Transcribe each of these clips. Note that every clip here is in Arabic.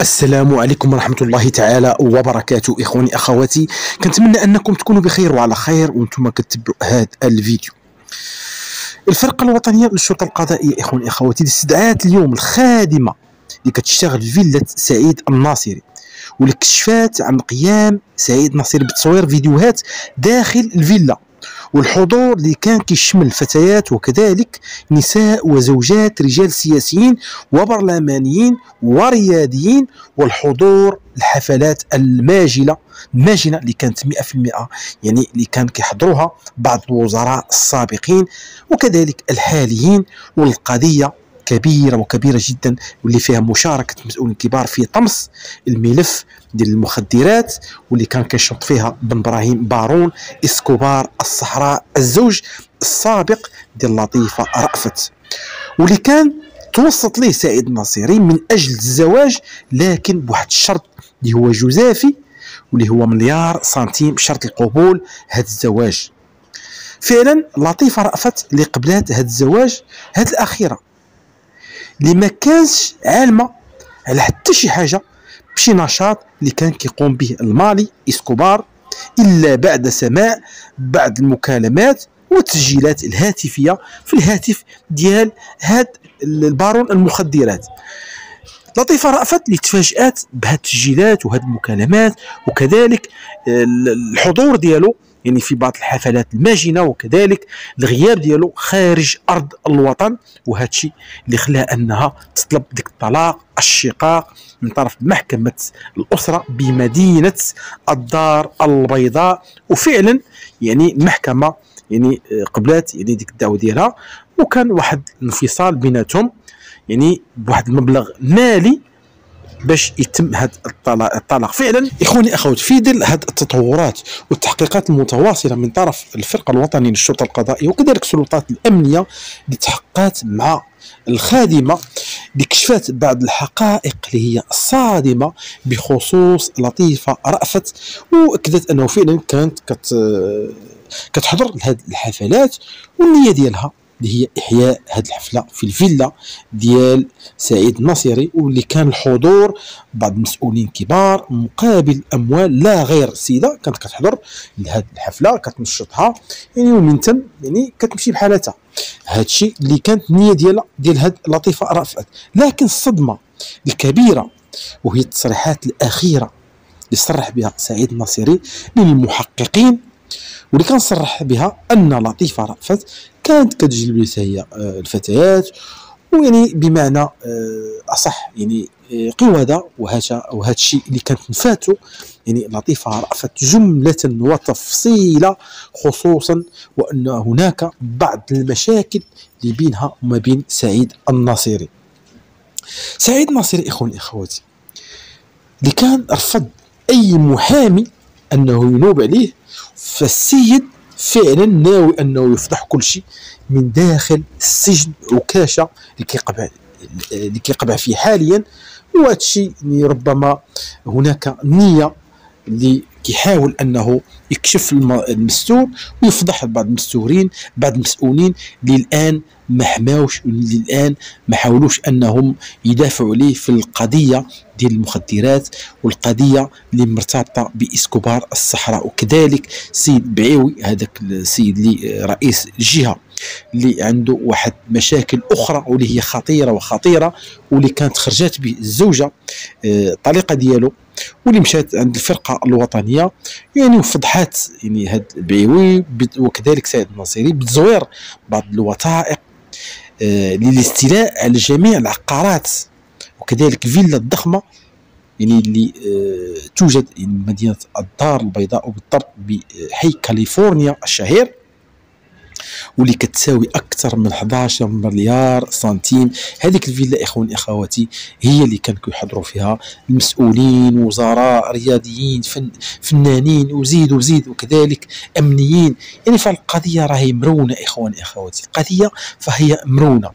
السلام عليكم ورحمة الله تعالى وبركاته إخواني أخواتي. كنتمنى أنكم تكونوا بخير وعلى خير وأنتم كتبعوا هذا الفيديو. الفرقة الوطنية للشرطة القضائية إخواني أخواتي استدعات اليوم الخادمة اللي كتشتغل في فيلة سعيد الناصري. واللي كشفات عن قيام سعيد الناصري بتصوير فيديوهات داخل الفيلا. والحضور اللي كان كيشمل فتيات وكذلك نساء وزوجات رجال سياسيين وبرلمانيين ورياديين والحضور الحفلات الماجلة الماجنه اللي كانت 100% يعني اللي كان كيحضروها بعض الوزراء السابقين وكذلك الحاليين والقضية كبيرة وكبيرة جدا واللي فيها مشاركة مسؤولين كبار في طمس الملف ديال المخدرات واللي كان كيشرط فيها بن إبراهيم بارون إسكوبار الصحراء الزوج السابق ديال لطيفه رأفت. واللي كان توسط ليه سعيد الناصري من أجل الزواج لكن بواحد الشرط اللي هو جزافي واللي هو مليار سنتيم شرط القبول هذا الزواج. فعلا لطيفة رأفت اللي قبلات هذا الزواج هذه الأخيرة. اللي ما كانش عالمة على حتى شي حاجة بشي نشاط اللي كان كيقوم به المالي إسكوبار إلا بعد سماع بعض المكالمات والتسجيلات الهاتفية في الهاتف ديال هاد البارون المخدرات. لطيفة رأفت اللي تفاجأت بهاد التسجيلات وهاد المكالمات وكذلك الحضور ديالو يعني في بعض الحفلات الماجنة وكذلك الغياب ديالو خارج أرض الوطن. وهذا الشيء اللي خلاها أنها تطلب ديك الطلاق الشقاق من طرف محكمة الأسرة بمدينة الدار البيضاء. وفعلا يعني المحكمة يعني قبلات يعني ديك الدعوة ديالها. وكان واحد الانفصال بيناتهم يعني بواحد المبلغ مالي باش يتم هذا الطلاق فعلا إخواني اخواتي في ظل هذه التطورات والتحقيقات المتواصلة من طرف الفرقة الوطنية للشرطة القضائية وكذلك السلطات الأمنية اللي تحققت مع الخادمة اللي كشفت بعض الحقائق اللي هي صادمه بخصوص لطيفة رأفت وأكدت أنه فعلا كانت كت كتحضر لهذه الحفلات والنية ديالها. اللي هي إحياء هذه الحفلة في الفيلا ديال سعيد الناصري واللي كان الحضور بعض المسؤولين كبار مقابل أموال لا غير السيده كانت كتحضر لهذه الحفلة كتنشطها يعني ومن ثم يعني كتمشي بحالتها هذا الشيء اللي كانت النية ديالها ديال هاد لطيفة رأفت لكن الصدمة الكبيرة وهي التصريحات الأخيرة اللي صرح بها سعيد الناصري للمحققين واللي كنصرح بها أن لطيفة رأفت كانت كتجلب هي آه، الفتيات ويعني بمعنى آه، أصح يعني آه، قوادة وهذا وهذا الشيء اللي كانت نفاتو يعني لطيفة رأفت جملة وتفصيلة خصوصا وأن هناك بعض المشاكل اللي بينها وما بين سعيد الناصري. سعيد الناصري إخواني إخواتي اللي كان رفض أي محامي أنه ينوب عليه فالسيد فعلا ناوي أنه يفضح كل شيء من داخل السجن عكاشه اللي كيقبع اللي كيقبع فيه حاليا. وهذا الشيء يعني ربما هناك نية اللي كيحاول أنه يكشف المستور ويفضح بعض المستورين بعض المسؤولين اللي الآن ما حماوش اللي الآن ما حاولوش أنهم يدافعوا عليه في القضية ديال المخدرات والقضية اللي مرتبطة بإسكوبار الصحراء. وكذلك سيد بعيوي هذاك السيد اللي رئيس الجهه اللي عنده واحد مشاكل أخرى واللي هي خطيرة وخطيرة واللي كانت خرجت به الزوجه الطليقه آه، ديالو. واللي مشات عند الفرقة الوطنية يعني وفضحات يعني هاد البعيوي وكذلك سيد الناصري بتزوير بعض الوثائق آه للاستيلاء على جميع العقارات وكذلك فيلا الضخمة يعني اللي آه توجد في مدينة الدار البيضاء وبالضبط بحي كاليفورنيا الشهير. واللي كتساوي أكثر من 11 مليار سنتيم. هذيك الفيلا إخواني أخواتي هي اللي كان كيحضروا فيها. المسؤولين وزراء رياضيين فن فنانين وزيد وزيد وكذلك أمنيين. يعني فالقضية راهي مرونة إخواني أخواتي. القضية فهي مرونة.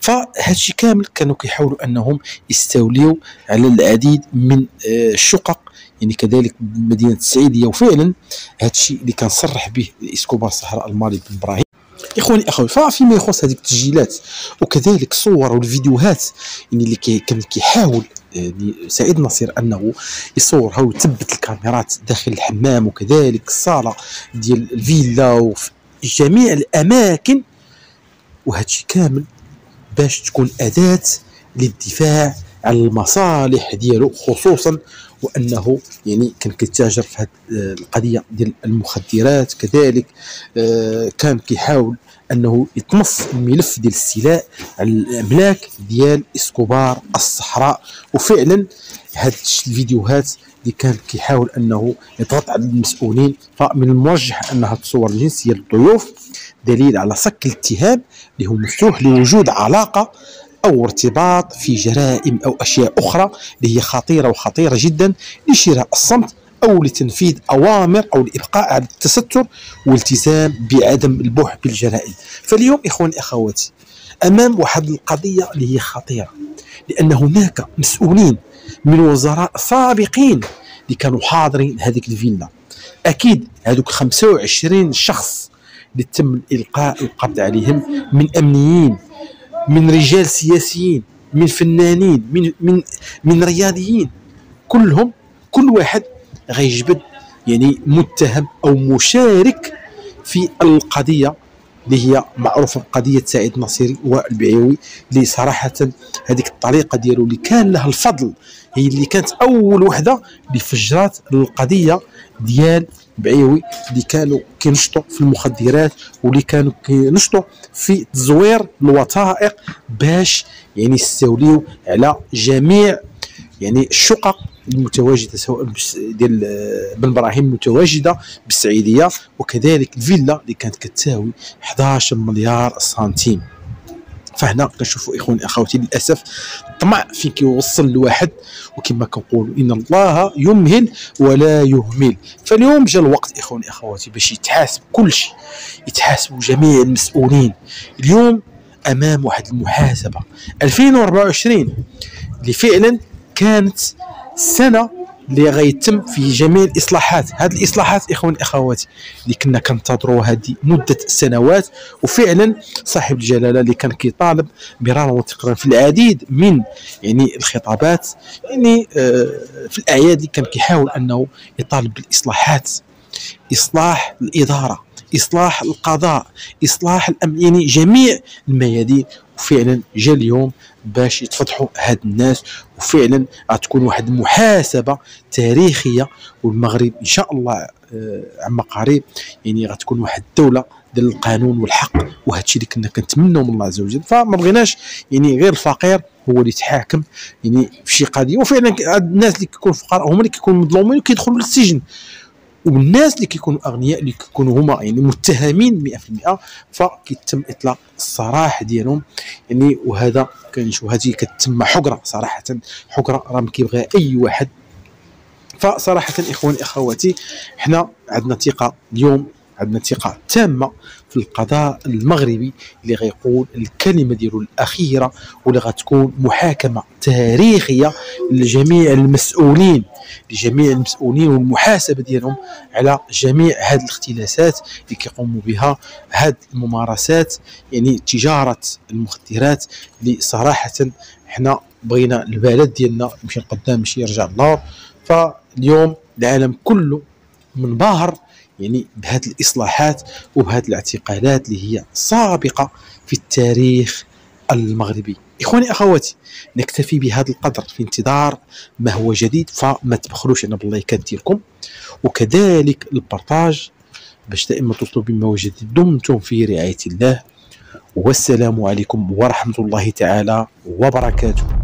فهذا الشيء كامل كانوا كيحاولوا أنهم يستوليوا على العديد من آه، الشقق يعني كذلك مدينة السعيدية. وفعلا هذا الشيء اللي كان صرح به إسكوبار الصحراء المالي بن إبراهيم. إخواني أخوي فيما يخص هذه التسجيلات وكذلك الصور والفيديوهات يعني اللي كي كان كيحاول يعني سعيد نصير أنه يصورها ويثبت الكاميرات داخل الحمام وكذلك الصالة ديال الفيلا وفي جميع الأماكن. وهذا الشيء كامل باش تكون أداة للدفاع عن المصالح ديالو خصوصا وأنه يعني كان كيتاجر في هذه القضية ديال المخدرات كذلك. آه، كان كيحاول أنه يطمس الملف ديال الاستيلاء على الاملاك ديال إسكوبار الصحراء. وفعلا هاد الفيديوهات اللي كان كيحاول أنه يضغط على المسؤولين فمن المرجح انها تصور الجنسية للضيوف دليل على صك الاتهام اللي هو مفتوح لوجود علاقة أو ارتباط في جرائم أو أشياء أخرى اللي هي خطيرة وخطيرة جدا لشراء الصمت أو لتنفيذ أوامر أو الابقاء على التستر والالتزام بعدم البوح بالجرائم. فاليوم إخواني أخواتي أمام واحد القضية اللي هي خطيرة لأن هناك مسؤولين من وزراء سابقين اللي كانوا حاضرين هذيك الفيلا. أكيد هذوك 25 شخص اللي تم إلقاء القبض عليهم من أمنيين من رجال سياسيين من فنانين من من من رياضيين. كلهم كل واحد غيجبد يعني متهم أو مشارك في القضية اللي هي معروفة بقضيه سعيد النصيري والبعيوي اللي صراحة هذيك الطريقة ديالو اللي كان لها الفضل هي اللي كانت أول وحدة اللي فجرات القضية ديال بعيوي اللي كانوا كينشطوا في المخدرات واللي كانوا كينشطوا في تزوير الوثائق باش يعني يستوليو على جميع يعني الشقق المتواجدة سواء ديال بن إبراهيم المتواجده بالسعيدية وكذلك الفيلا اللي كانت كتساوي 11 مليار سنتيم. فهنا كنشوفوا إخواني أخواتي للأسف الطمع فين كيوصل الواحد وكما كنقولوا إن الله يمهل ولا يهمل. فاليوم جا الوقت إخواني أخواتي باش يتحاسب كل شيء يتحاسبوا جميع المسؤولين. اليوم أمام واحد المحاسبة 2024 اللي فعلا كانت سنة اللي غيتم في جميع الإصلاحات. هذه الإصلاحات إخواني أخواتي اللي كنا كنتظروا هذه مدة سنوات وفعلا صاحب الجلالة اللي كان كيطالب مرارا وتكرارا في العديد من يعني الخطابات يعني آه في الأعياد اللي كان كيحاول أنه يطالب بالإصلاحات إصلاح الإدارة. إصلاح القضاء إصلاح الامن يعني جميع الميادين. وفعلا جا اليوم باش يتفضحوا هاد الناس. وفعلا غتكون واحد المحاسبة تاريخية. والمغرب إن شاء الله آه عما قريب يعني غتكون واحد الدولة ديال القانون والحق. وهذا الشيء اللي كنا كنتمنوا من الله عز وجل. فما بغيناش يعني غير الفقير هو اللي يتحاكم يعني في شي قضية. وفعلا الناس اللي كيكونوا فقراء هما اللي كيكونوا مظلومين وكيدخلوا للسجن. والناس اللي كيكونوا أغنياء اللي كيكونوا هما يعني متهمين 100% فكيتم إطلاق السراح ديالهم. يعني وهذا كنشوف هذه كتم حقرة صراحة. حقرة راه ما كيبغيها أي واحد. فصراحة إخواني أخواتي حنا عندنا ثقة اليوم عندنا ثقه تامه في القضاء المغربي اللي غيقول الكلمة ديالو الأخيرة واللي غتكون محاكمة تاريخية لجميع المسؤولين لجميع المسؤولين والمحاسبة ديالهم على جميع هذه الاختلاسات اللي كيقوموا بها هذه الممارسات يعني تجارة المخدرات اللي صراحة حنا بغينا البلد ديالنا يمشي لقدام ماشي يرجع للور فاليوم العالم كله منبهر يعني بهذه الإصلاحات وبهذه الاعتقالات اللي هي سابقة في التاريخ المغربي. إخواني أخواتي نكتفي بهذا القدر في انتظار ما هو جديد فما تبخلوش علينا باللايكات ديالكم. وكذلك ال partage باش دائما توصلوا بما هو جديد دمتم في رعاية الله. والسلام عليكم ورحمة الله تعالى وبركاته.